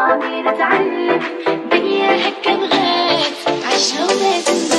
من الماضي نتعلم. دنيا هكا بغات عيشها وما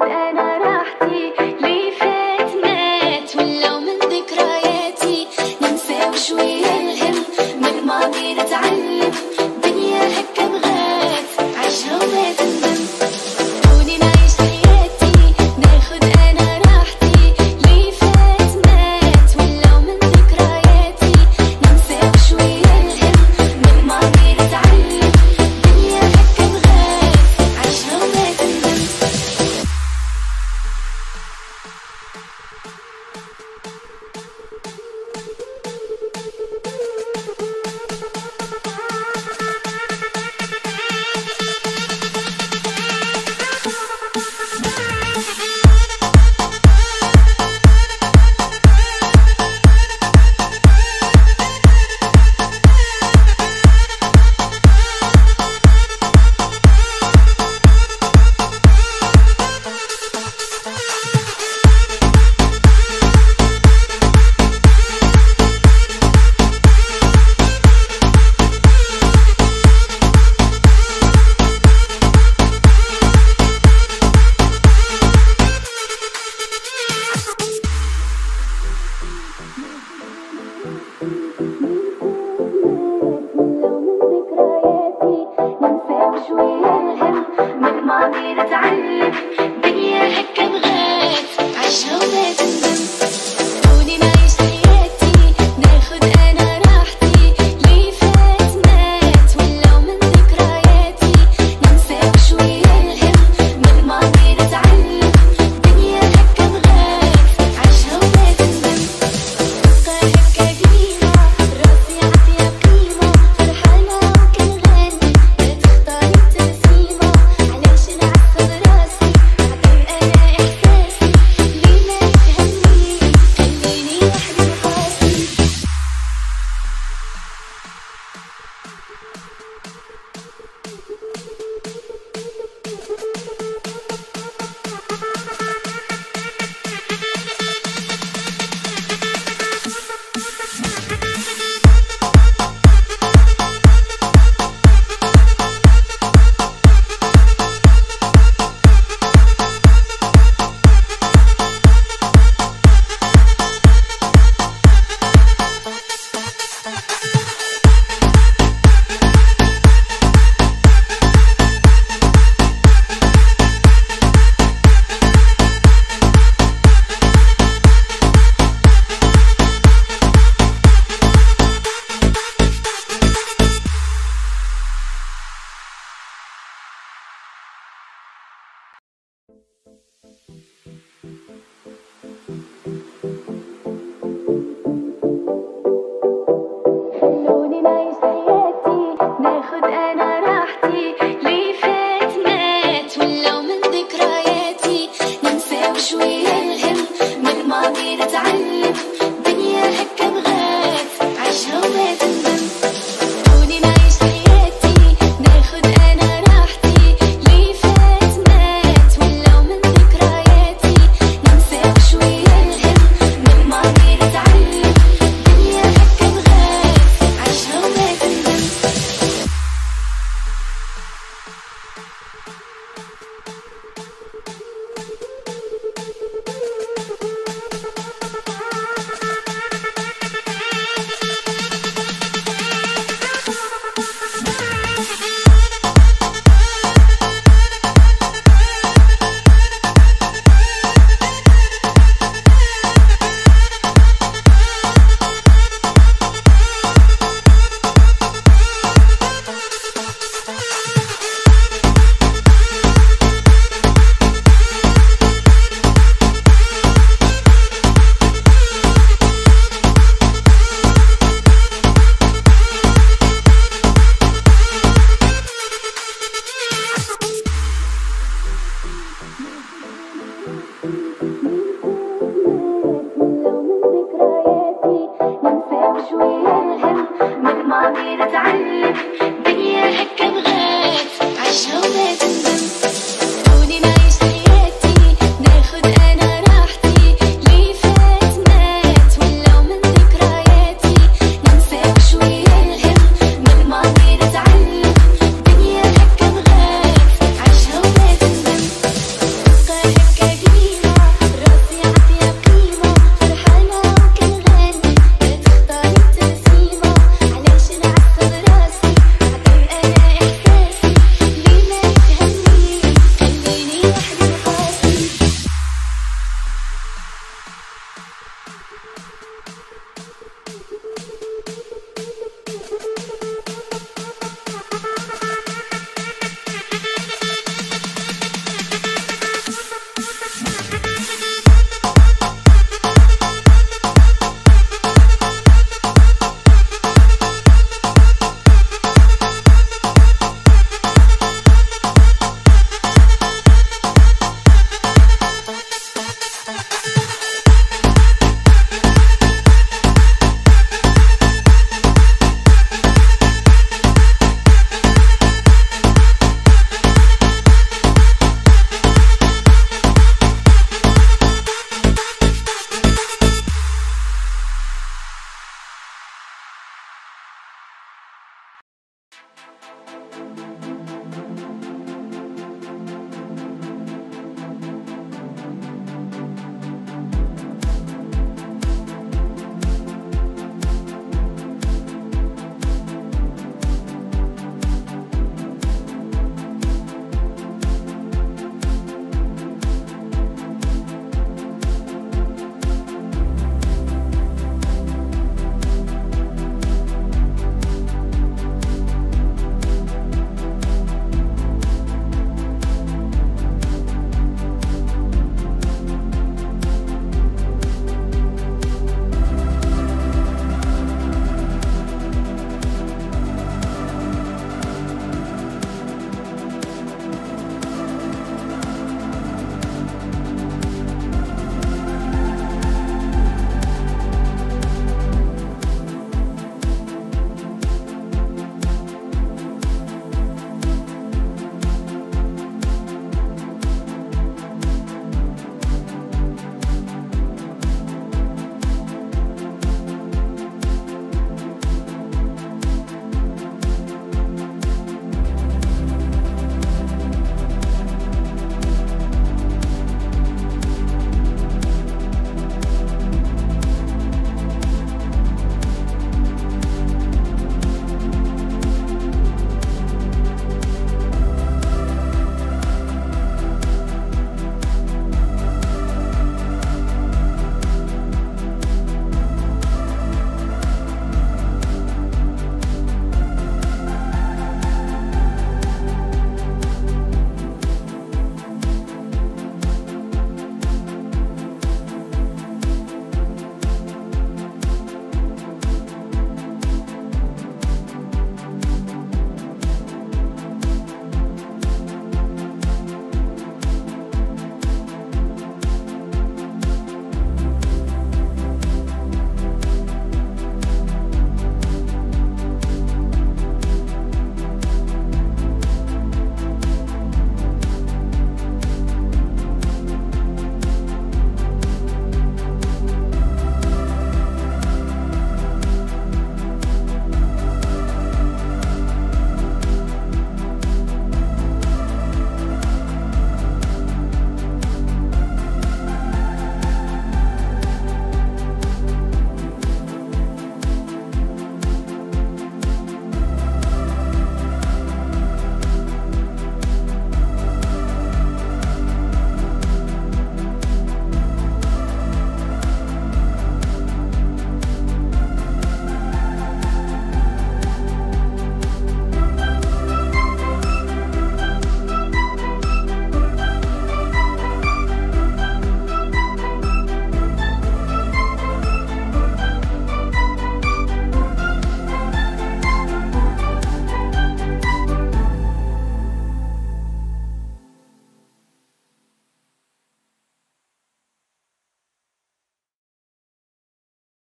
with an